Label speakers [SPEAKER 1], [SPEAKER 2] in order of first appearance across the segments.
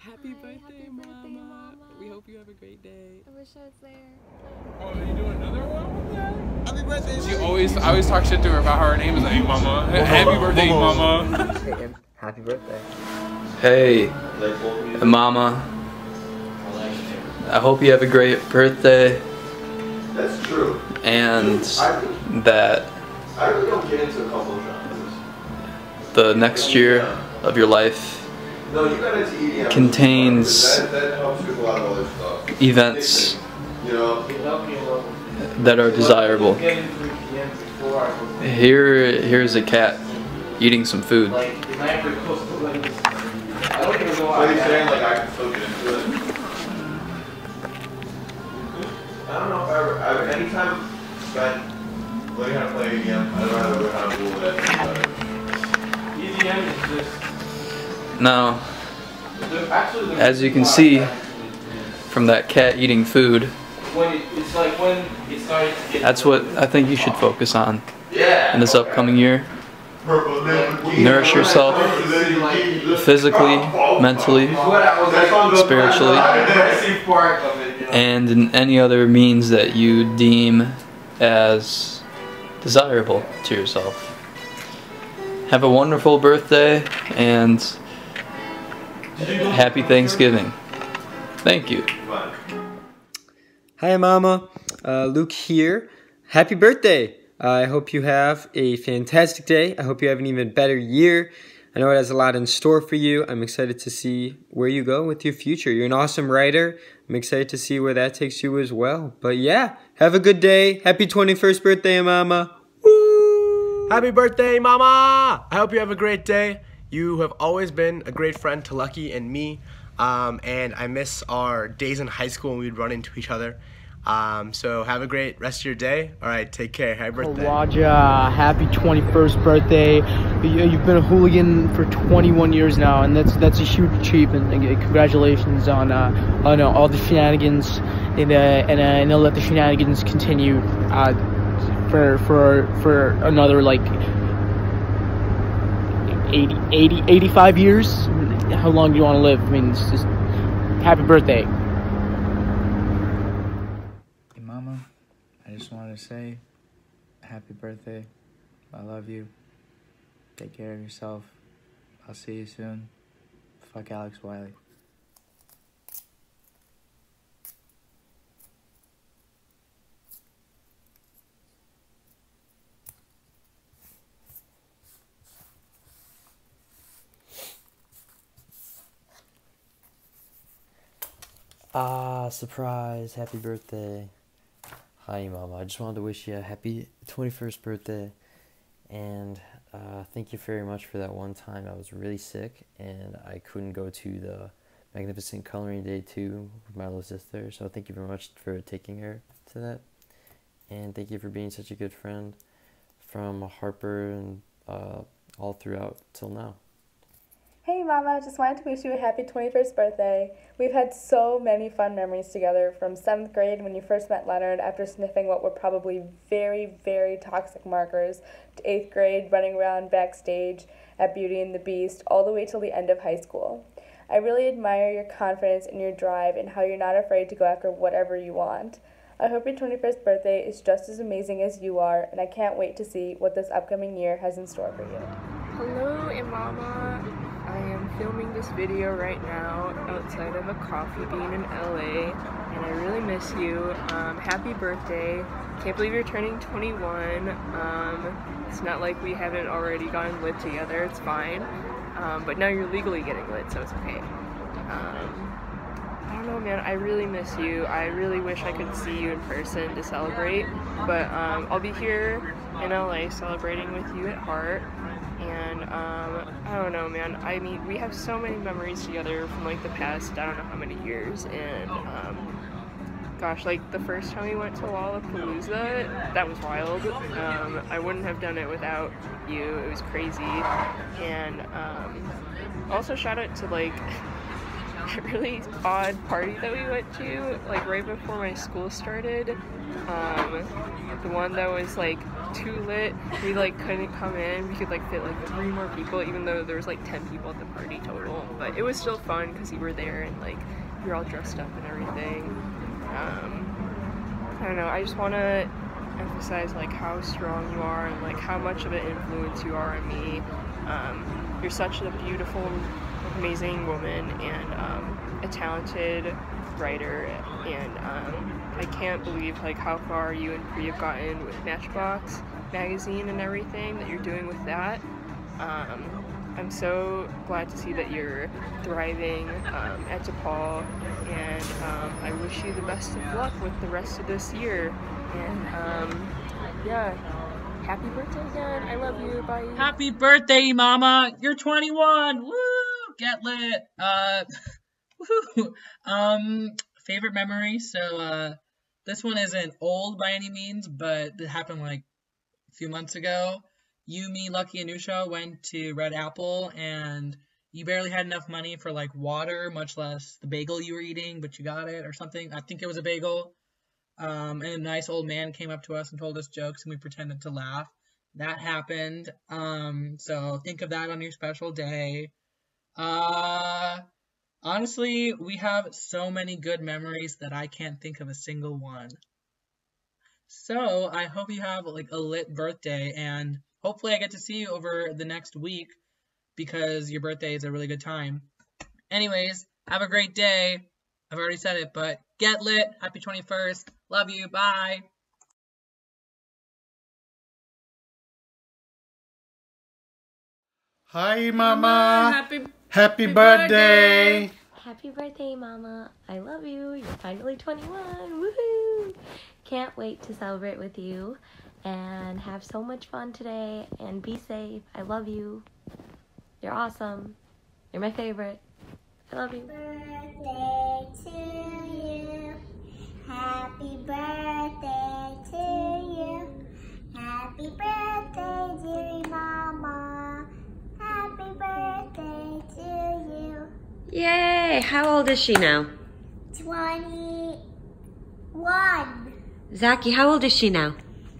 [SPEAKER 1] Happy
[SPEAKER 2] Hi,
[SPEAKER 1] birthday,
[SPEAKER 2] happy
[SPEAKER 1] mama.
[SPEAKER 2] birthday, Mama.
[SPEAKER 1] We hope you have a great day.
[SPEAKER 2] I wish I was there.
[SPEAKER 3] Oh, are you doing another one with that?
[SPEAKER 4] Happy birthday.
[SPEAKER 3] She always, I always talk shit to her about how her name is like, Mama. Happy birthday, Mama.
[SPEAKER 4] Happy birthday.
[SPEAKER 5] Hey, Mama. I hope you have a great birthday
[SPEAKER 6] That's true.
[SPEAKER 5] and
[SPEAKER 6] I,
[SPEAKER 5] that
[SPEAKER 6] I really don't get into a couple of genres.
[SPEAKER 5] the next year of your life Contains-
[SPEAKER 6] That, that
[SPEAKER 5] events that are desirable. Here, here's a cat eating some food.
[SPEAKER 6] I don't know if I ever, I anytime spent learning how to play EDM, I don't know how to learn how to do that.
[SPEAKER 5] Now, as you can see from that cat eating food, that's what I think you should focus on in this upcoming year. Nourish yourself physically, mentally, spiritually, and in any other means that you deem as desirable to yourself. Have a wonderful birthday and happy Thanksgiving. Thank you.
[SPEAKER 4] Hi, Mama. Uh, Luke here. Happy birthday. I hope you have a fantastic day. I hope you have an even better year. I know it has a lot in store for you. I'm excited to see where you go with your future. You're an awesome writer. I'm excited to see where that takes you as well. But yeah, have a good day. Happy 21st birthday, Mama. Woo!
[SPEAKER 7] Happy birthday, Mama! I hope you have a great day. You have always been a great friend to Lucky and me, um, and I miss our days in high school when we'd run into each other. Um, so have a great rest of your day. All right, take care. Happy birthday.
[SPEAKER 8] Kawaja, happy 21st birthday. You- You've been a hooligan for 21 years now, and that's that's a huge achievement. And, uh, Congratulations on uh, on uh, all the shenanigans, and uh, and, uh, and I'll let the shenanigans continue uh, for for for another like 80, 80 85 years. How long do you want to live? I mean, it's just happy birthday.
[SPEAKER 9] Hey, Mama, I just wanted to say happy birthday. I love you. Take care of yourself. I'll see you soon. Fuck Alex Wiley.
[SPEAKER 10] Ah, surprise. Happy birthday. Hi, Mama. I just wanted to wish you a happy 21st birthday. And uh, thank you very much for that one time I was really sick and I couldn't go to the Magnificent Coloring Day 2 with my little sister. So thank you very much for taking her to that. And thank you for being such a good friend from Harper and uh, all throughout till now.
[SPEAKER 11] Hey Mama, just wanted to wish you a happy 21st birthday. We've had so many fun memories together from 7th grade when you first met Leonard after sniffing what were probably very, very toxic markers, to 8th grade running around backstage at Beauty and the Beast, all the way till the end of high school. I really admire your confidence and your drive and how you're not afraid to go after whatever you want. I hope your 21st birthday is just as amazing as you are, and I can't wait to see what this upcoming year has in store for you.
[SPEAKER 1] Hello, Imama. Filming this video right now outside of a coffee bean in LA, and I really miss you. Um, happy birthday. Can't believe you're turning 21. Um, it's not like we haven't already gotten lit together, it's fine. Um, but now you're legally getting lit, so it's okay. Um, I don't know, man. I really miss you. I really wish I could see you in person to celebrate. But um, I'll be here in LA celebrating with you at Heart. And um, I don't know, man. I mean, we have so many memories together from like the past, I don't know how many years. And um, gosh, like the first time we went to Lollapalooza, that was wild. Um, I wouldn't have done it without you. It was crazy. And um, also, shout out to like a really odd party that we went to, like right before my school started. Um, the one that was like too lit. We like couldn't come in. We could like fit like three more people, even though there was like 10 people at the party total. But it was still fun because you were there and like you're all dressed up and everything. Um, I don't know. I just want to emphasize like how strong you are and like how much of an influence you are on me. Um, you're such a beautiful, amazing woman and um, a talented writer, and um, I can't believe like how far you and Pri have gotten with Matchbox magazine and everything that you're doing with that. Um, I'm so glad to see that you're thriving um, at DePaul, and um, I wish you the best of luck with the rest of this year. And um, yeah, happy birthday again. I love you. Bye.
[SPEAKER 2] Happy birthday, Mama! You're 21. Woo! Get lit. Uh, woo. Um, favorite memory. So uh, this one isn't old by any means, but it happened like a few months ago. You, me, Lucky, and Nusha went to Red Apple, and you barely had enough money for like water, much less the bagel you were eating, but you got it or something. I think it was a bagel. Um, and a nice old man came up to us and told us jokes, and we pretended to laugh. That happened. Um, so think of that on your special day. Uh, honestly, we have so many good memories that I can't think of a single one. So I hope you have like a lit birthday, and hopefully I get to see you over the next week because your birthday is a really good time. Anyways, have a great day. I've already said it, but get lit. Happy 21st. Love you. Bye.
[SPEAKER 12] Hi, Mama.
[SPEAKER 13] Happy,
[SPEAKER 12] Happy birthday.
[SPEAKER 13] Happy birthday, Mama. I love you. You're finally 21. Woohoo! Can't wait to celebrate with you and have so much fun today and be safe. I love you. You're awesome. You're my favorite. I love you.
[SPEAKER 14] Happy birthday to you. Happy birthday to you. Happy birthday, dear Mama. Happy birthday to you.
[SPEAKER 13] Yay! How old is she now?
[SPEAKER 14] 21.
[SPEAKER 13] Zaki, how old is she now?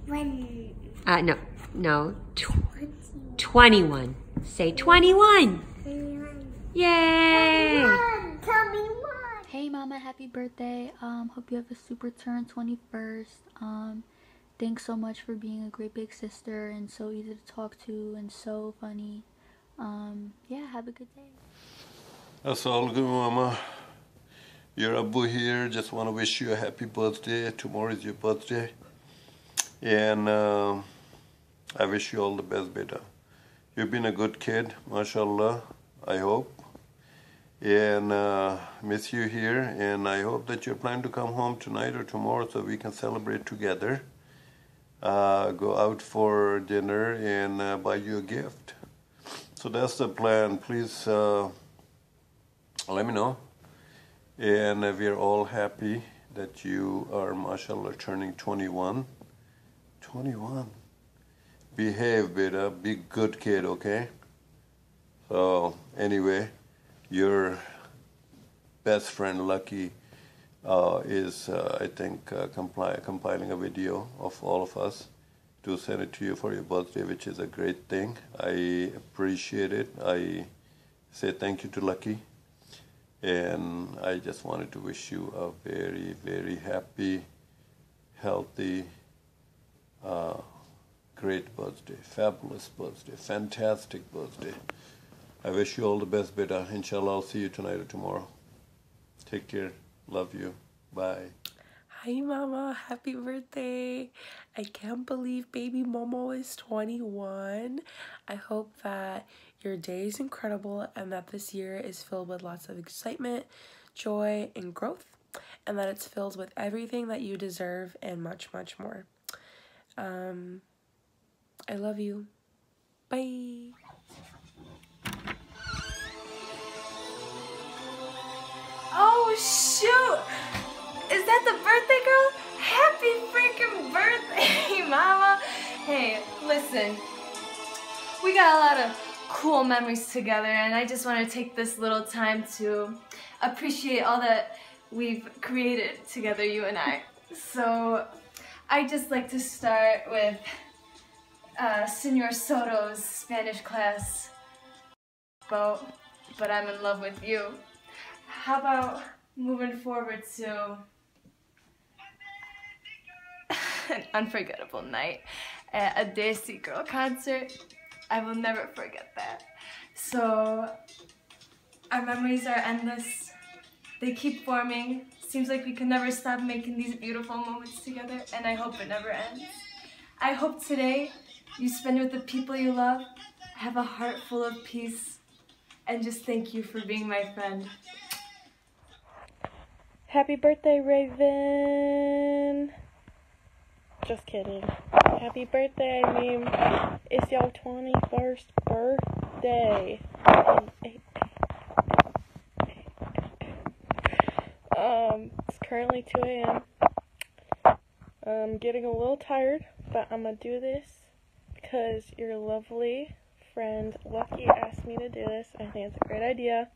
[SPEAKER 14] One.
[SPEAKER 13] Uh, no, no. Tw- 21. Say 21. 21. Yay!
[SPEAKER 15] Hey mama, happy birthday. Um, hope you have a super turn 21st. Um, thanks so much for being a great big sister and so easy to talk to and so funny. Um, yeah, have a good day.
[SPEAKER 12] That's all good, Mama. Your Abu here. Just want to wish you a happy birthday. Tomorrow is your birthday. And uh, I wish you all the best, beta. You've been a good kid, mashallah, I hope. And uh, miss you here. And I hope that you're planning to come home tonight or tomorrow so we can celebrate together. Uh, go out for dinner and uh, buy you a gift. So that's the plan. Please uh, let me know. And we're all happy that you are, mashallah, turning 21. 21. Behave, beta. Be good kid, okay? So, anyway, your best friend, Lucky, uh, is, uh, I think, uh, compli- compiling a video of all of us to send it to you for your birthday, which is a great thing. I appreciate it. I say thank you to Lucky. And I just wanted to wish you a very, very happy, healthy, uh, great birthday, fabulous birthday, fantastic birthday. I wish you all the best, beta. Inshallah, I'll see you tonight or tomorrow. Take care. Love you. Bye.
[SPEAKER 16] Hi, Mama. Happy birthday. I can't believe baby Momo is 21. I hope that your day is incredible and that this year is filled with lots of excitement, joy, and growth, and that it's filled with everything that you deserve and much, much more. Um, I love you. Bye.
[SPEAKER 17] Oh shoot! Is that the birthday girl? Happy freaking birthday, mama! Hey, listen. We got a lot of cool memories together and I just want to take this little time to appreciate all that we've created together, you and I. So, I just like to start with uh, Senor Soto's Spanish class. But, but I'm in love with you. How about moving forward to an unforgettable night at a Desi Girl concert? I will never forget that. So, our memories are endless. They keep forming. Seems like we can never stop making these beautiful moments together, and I hope it never ends. I hope today you spend it with the people you love, have a heart full of peace, and just thank you for being my friend.
[SPEAKER 18] Happy birthday, Raven! Just kidding. Happy birthday, I mean, it's your 21st birthday. Um, it's currently 2 a.m. I'm getting a little tired, but I'm gonna do this because your lovely friend Lucky asked me to do this. I think it's a great idea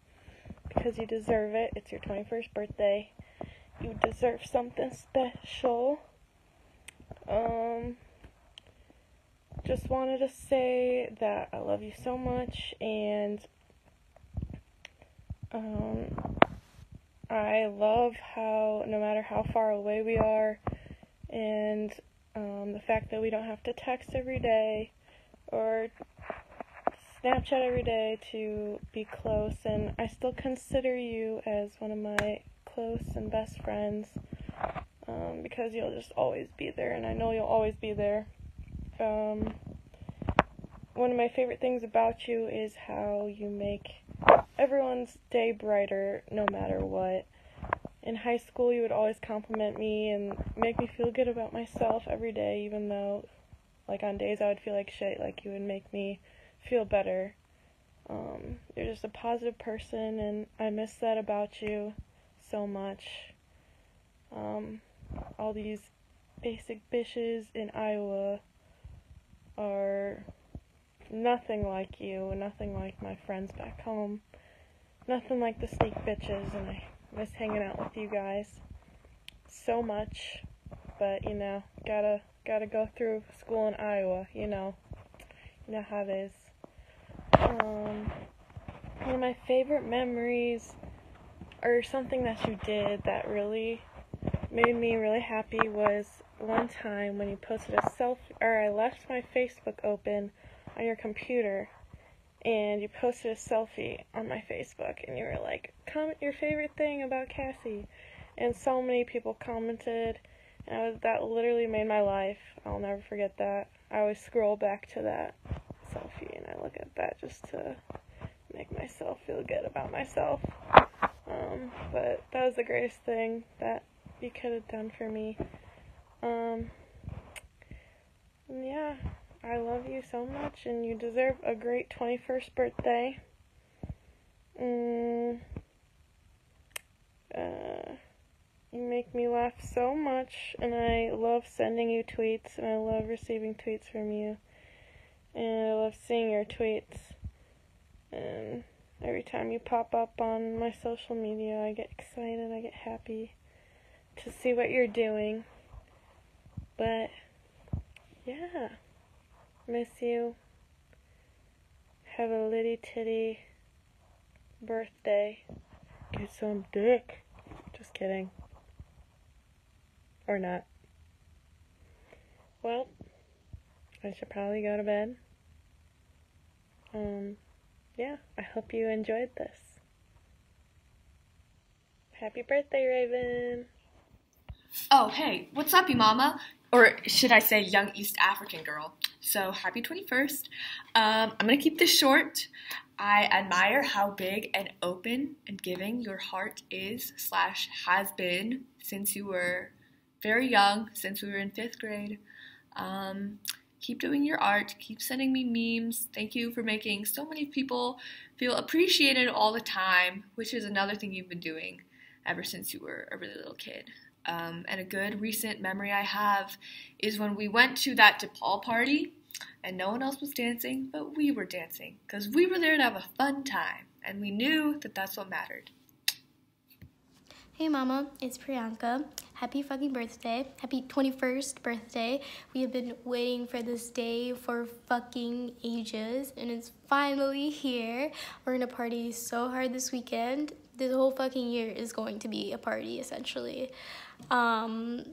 [SPEAKER 18] because you deserve it. It's your 21st birthday. You deserve something special. Um, just wanted to say that I love you so much and um, I love how no matter how far away we are and um, the fact that we don't have to text every day or Snapchat every day to be close and I still consider you as one of my close and best friends um, because you'll just always be there and I know you'll always be there. Um, one of my favorite things about you is how you make everyone's day brighter no matter what. In high school, you would always compliment me and make me feel good about myself every day, even though, like, on days I would feel like shit, like, you would make me feel better. Um, you're just a positive person, and I miss that about you so much. Um, all these basic bitches in Iowa are nothing like you, nothing like my friends back home, nothing like the sneak bitches, and I miss hanging out with you guys so much. But you know, gotta gotta go through school in Iowa. You know, you know how it is. Um, one of my favorite memories, or something that you did that really made me really happy was one time when you posted a selfie, or I left my Facebook open on your computer and you posted a selfie on my Facebook and you were like, comment your favorite thing about Cassie. And so many people commented and was, that literally made my life. I'll never forget that. I always scroll back to that selfie and I look at that just to make myself feel good about myself. Um, but that was the greatest thing that you could have done for me. Um, yeah, I love you so much, and you deserve a great 21st birthday. Mm, uh, you make me laugh so much, and I love sending you tweets, and I love receiving tweets from you, and I love seeing your tweets. And every time you pop up on my social media, I get excited, I get happy to see what you're doing. But, yeah. Miss you. Have a litty titty birthday. Get some dick. Just kidding. Or not. Well, I should probably go to bed. Um, yeah, I hope you enjoyed this. Happy birthday, Raven!
[SPEAKER 19] Oh, hey, what's up, you mama? Or should I say, young East African girl? So, happy 21st. Um, I'm gonna keep this short. I admire how big and open and giving your heart is, slash, has been since you were very young, since we were in fifth grade. Um, keep doing your art, keep sending me memes. Thank you for making so many people feel appreciated all the time, which is another thing you've been doing ever since you were a really little kid. Um, and a good recent memory I have is when we went to that DePaul party and no one else was dancing, but we were dancing because we were there to have a fun time and we knew that that's what mattered.
[SPEAKER 20] Hey mama, it's Priyanka. Happy fucking birthday. Happy 21st birthday. We have been waiting for this day for fucking ages and it's finally here. We're gonna party so hard this weekend. This whole fucking year is going to be a party essentially. Um,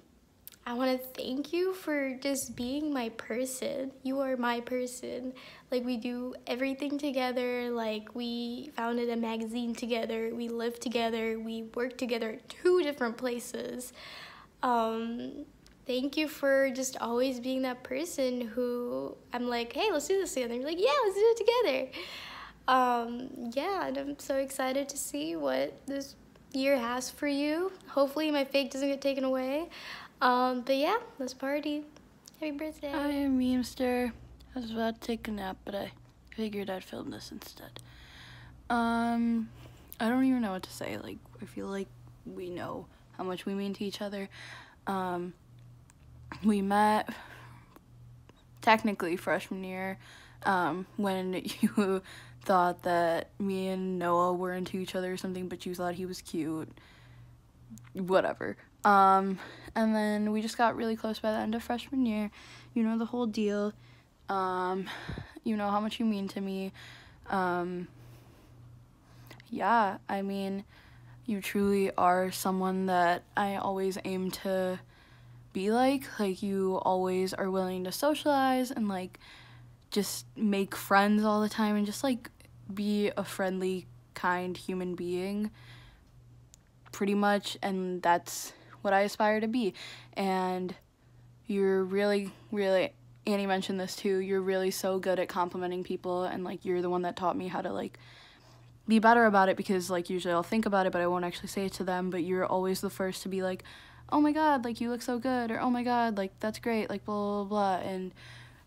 [SPEAKER 20] I want to thank you for just being my person. You are my person. Like, we do everything together. Like, we founded a magazine together. We live together. We work together at two different places. Um, thank you for just always being that person who I'm like, hey, let's do this together. And you're like, yeah, let's do it together. Um, yeah, and I'm so excited to see what this year has for you. Hopefully, my fake doesn't get taken away. Um, but yeah, let's party. Happy birthday.
[SPEAKER 21] I am Memester. I was about to take a nap, but I figured I'd film this instead. Um, I don't even know what to say. Like, I feel like we know how much we mean to each other. Um, we met technically freshman year um, when you thought that me and Noah were into each other or something, but you thought he was cute. Whatever. Um, and then we just got really close by the end of freshman year. You know the whole deal. Um, you know how much you mean to me. Um, yeah, I mean, you truly are someone that I always aim to be like. Like, you always are willing to socialize and, like, just make friends all the time and just, like, be a friendly, kind human being. Pretty much. And that's what I aspire to be. And you're really, really, Annie mentioned this too, you're really so good at complimenting people and like you're the one that taught me how to like be better about it because like usually I'll think about it but I won't actually say it to them, but you're always the first to be like, oh my god, like you look so good, or oh my god, like that's great, like blah, blah, blah. And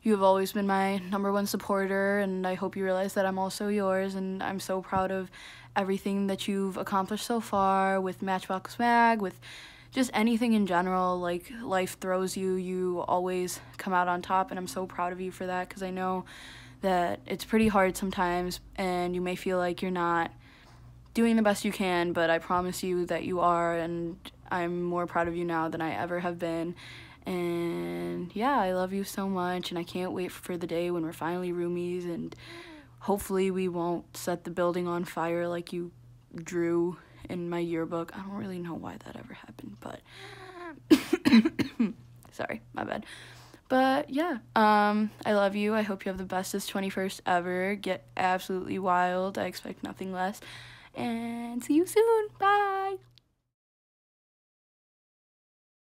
[SPEAKER 21] you have always been my number one supporter, and I hope you realize that I'm also yours, and I'm so proud of everything that you've accomplished so far with Matchbox Mag, with just anything in general. Like, life throws you, you always come out on top, and I'm so proud of you for that because I know that it's pretty hard sometimes, and you may feel like you're not doing the best you can, but I promise you that you are, and I'm more proud of you now than I ever have been. And yeah, I love you so much, and I can't wait for the day when we're finally roomies, and hopefully we won't set the building on fire like you drew in my yearbook. I don't really know why that ever happened, but sorry, my bad. But yeah, um, I love you. I hope you have the bestest 21st ever. Get absolutely wild. I expect nothing less. And see you soon. Bye.